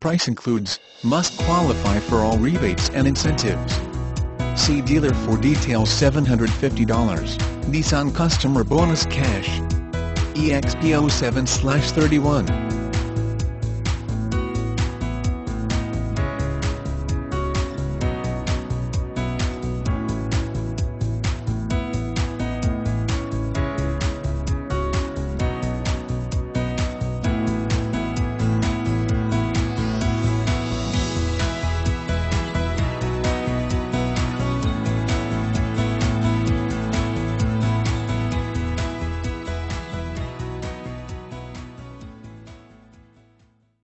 Price includes, must qualify for all rebates and incentives. See dealer for details $750, Nissan Customer Bonus Cash. EXP 07-31.